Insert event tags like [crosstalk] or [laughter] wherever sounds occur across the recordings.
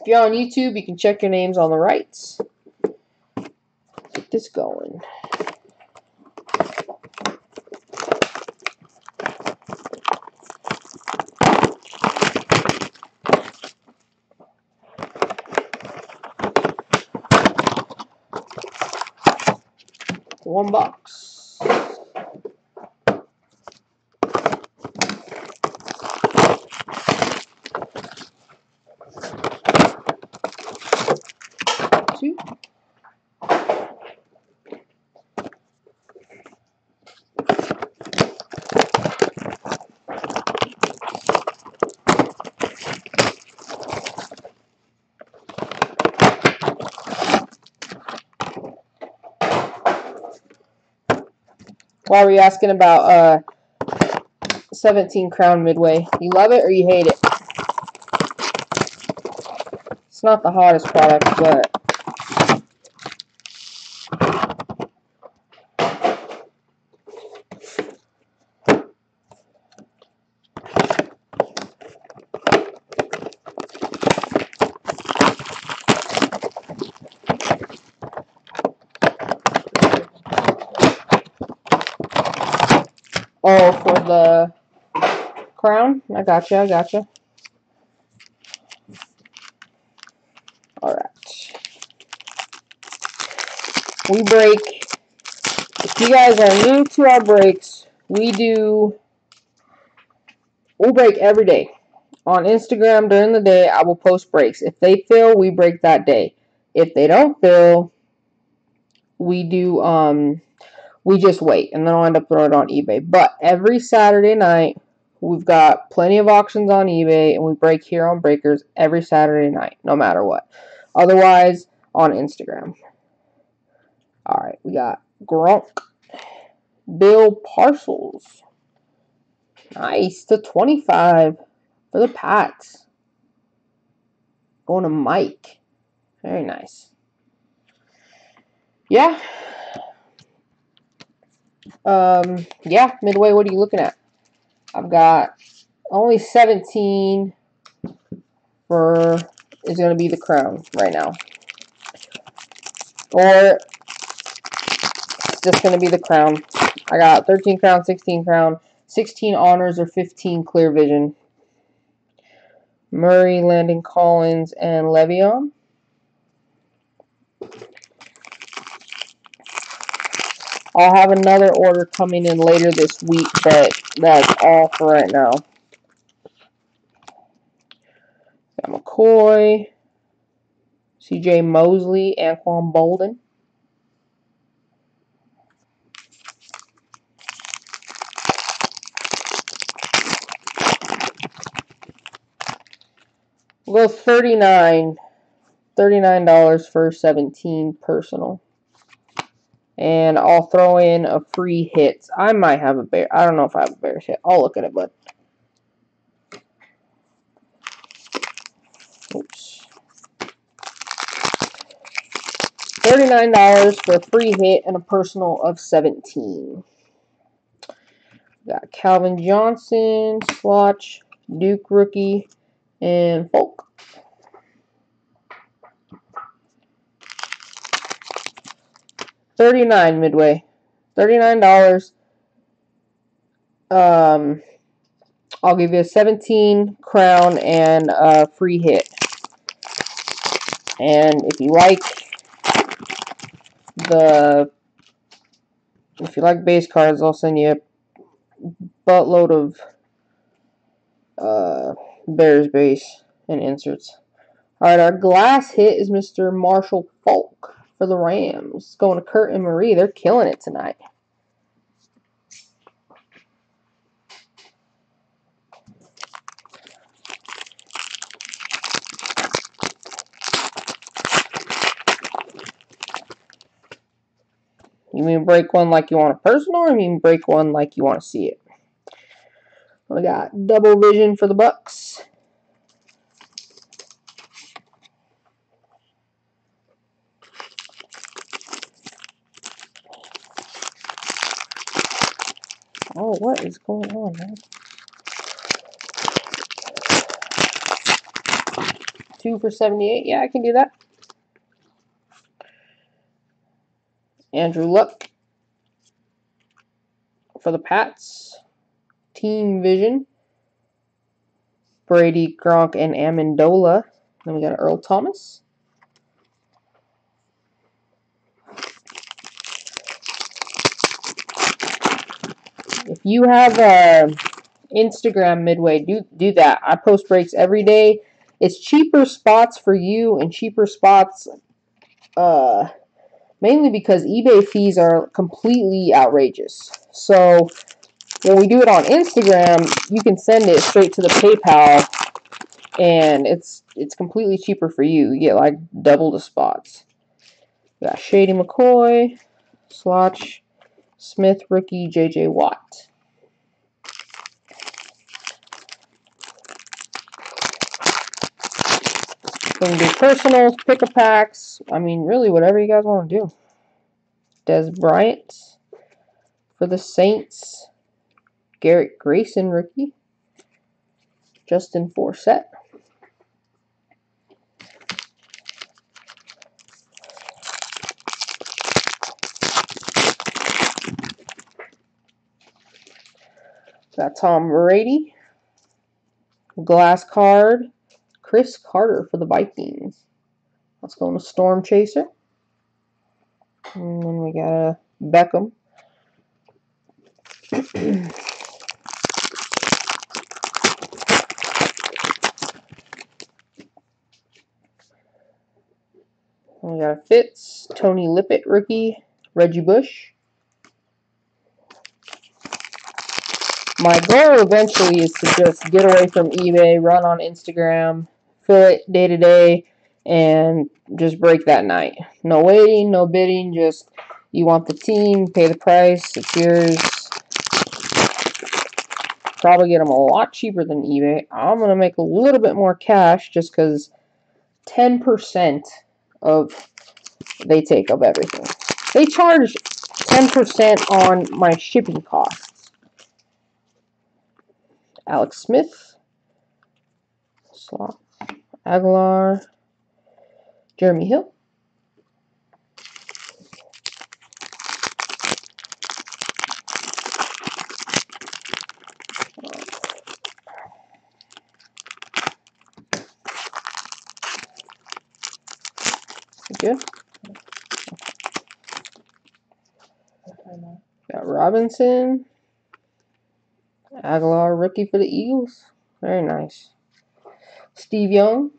If you're on YouTube, you can check your names on the right. Get this going. One box. Two. Why were you asking about uh 17 Crown Midway? You love it or you hate it? It's not the hottest product, but oh, for the crown? I gotcha, I gotcha. Alright. We break. If you guys are new to our breaks, we do. We'll break every day. On Instagram during the day, I will post breaks. If they fill, we break that day. If they don't fill, we do um we just wait and then I'll end up throwing it on eBay. But every Saturday night we've got plenty of auctions on eBay and we break here on Breakers every Saturday night, no matter what. Otherwise on Instagram. Alright, we got Gronk. Bill Parcells. Nice. To 25 for the Pats. Going to Mike. Very nice. Yeah. Um, yeah, Midway, what are you looking at? I've got only 17 for is going to be the crown right now. Or it's just going to be the crown. I got 13 crown, 16 crown, 16 honors, or 15 clear vision. Murray, Landon Collins, and Le'Veon. I'll have another order coming in later this week, but that's all for right now. Got McCoy, CJ Mosley, Anquan Boldin. We'll go 39 $39 for 17 personal. And I'll throw in a free hit. I might have a bear. I don't know if I have a bear's hit. I'll look at it, but. Oops. $39 for a free hit and a personal of 17. Got Calvin Johnson, Swatch, Duke rookie, and Faulk. Thirty-nine midway, thirty-nine dollars. Um, I'll give you a seventeen crown and a free hit. And if you like the, if you like base cards, I'll send you a buttload of uh, Bears base and inserts. Alright, our glass hit is Mr. Marshall Faulk for the Rams. Going to Kurt and Marie. They're killing it tonight. You mean break one like you want a personal, or you mean break one like you want to see it? We got double vision for the Bucks. Oh, what is going on, man? Two for 78. Yeah, I can do that. Andrew Luck for the Pats. Team Vision. Brady, Gronk, and Amendola. Then we got Earl Thomas. If you have a Instagram midway, do do that. I post breaks every day. It's cheaper spots for you and cheaper spots uh mainly because eBay fees are completely outrageous. So when we do it on Instagram, you can send it straight to the PayPal and it's it's completely cheaper for you. You get like double the spots. We got Shady McCoy, Slotch, Smith, rookie, J.J. Watt. Going to do personals, pick a packs. I mean, really, whatever you guys want to do. Dez Bryant for the Saints. Garrett Grayson, rookie. Justin Forsett. Got Tom Brady. Glass card. Cris Carter for the Vikings. Let's go into Storm Chaser. And then we got a Beckham. [clears throat] we got a Fitz, Tony Lippett rookie, Reggie Bush. My goal eventually is to just get away from eBay, run on Instagram, fill it day to day, and just break that night. No waiting, no bidding, just you want the team, pay the price, it's yours. Probably get them a lot cheaper than eBay. I'm going to make a little bit more cash just because 10% of they take of everything. They charge 10% on my shipping costs. Alex Smith, Sloth, Agholor, Jeremy Hill. Good. Got Robinson. Agholor, rookie for the Eagles. Very nice. Steve Young.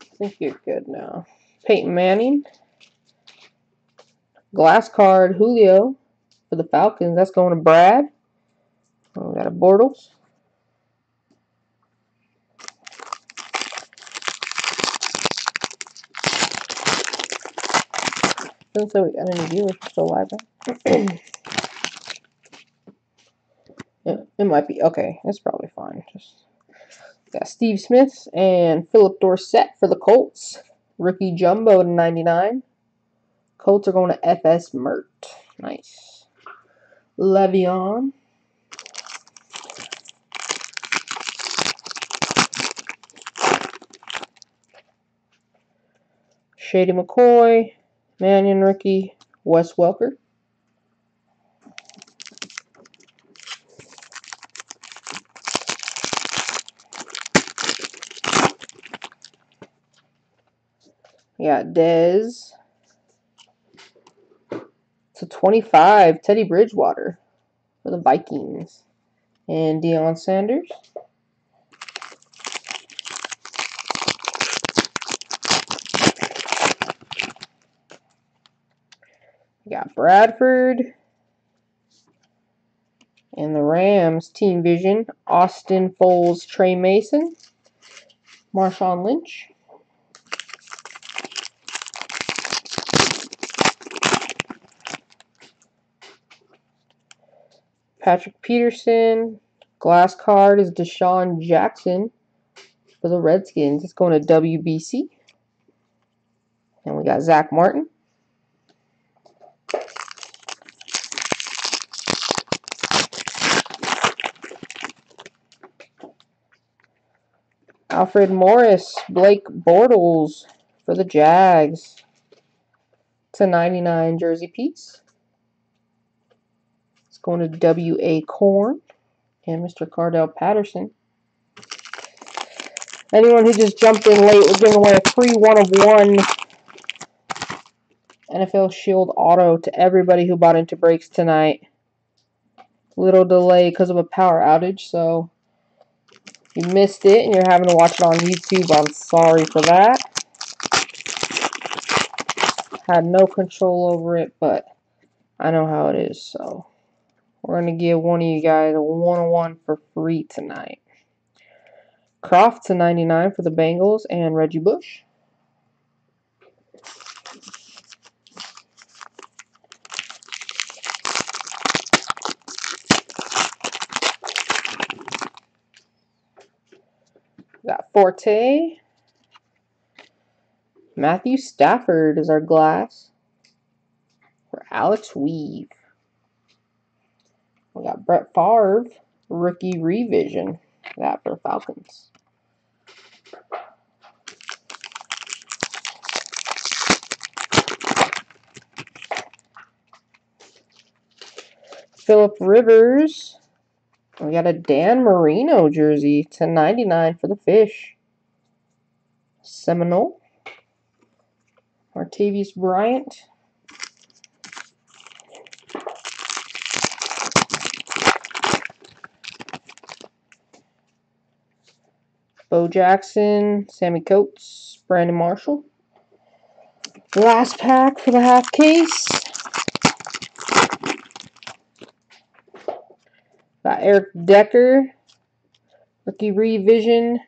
I think you're good now. Peyton Manning. Glass card, Julio for the Falcons. That's going to Brad. Oh, we got a Bortles. Say we got any viewers still live. Right? yeah, it might be okay. It's probably fine. Just got Steve Smith and Phillip Dorsett for the Colts. Rookie Jumbo to 99. Colts are going to FS Mert. Nice. Le'Veon. Shady McCoy. Mannion rookie, Wes Welker. We got Dez. To 25, Teddy Bridgewater for the Vikings. And Deion Sanders. We got Bradford. And the Rams, Team Vision, Austin Foles, Tre Mason, Marshawn Lynch. Patrick Peterson. Glass card is DeSean Jackson for the Redskins. It's going to WBC. And we got Zack Martin. Alfred Morris, Blake Bortles for the Jags. To 99 jersey piece. It's going to W.A. Corn and Mr. Cordarrelle Patterson. Anyone who just jumped in late, we're giving away a free one of one NFL Shield Auto to everybody who bought into breaks tonight. Little delay because of a power outage, so you missed it and you're having to watch it on YouTube, I'm sorry for that. Had no control over it, but I know how it is, so we're going to give one of you guys a one-on-one for free tonight. Croft to 99 for the Bengals and Reggie Bush. Got Forte. Matthew Stafford is our glass. For Alex Weave. We got Brett Favre, rookie revision. That for Falcons. Philip Rivers, we got a Dan Marino jersey to 99 for the Fish. Seminole. Martavis Bryant. Bo Jackson, Sammie Coates, Brandon Marshall. Last pack for the half case. Got Eric Decker, rookie revision,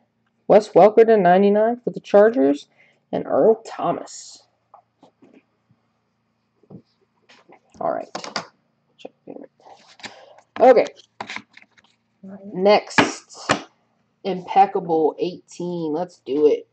Wes Welker to 99 for the Chargers, and Earl Thomas. All right. Okay. Next, impeccable 18. Let's do it.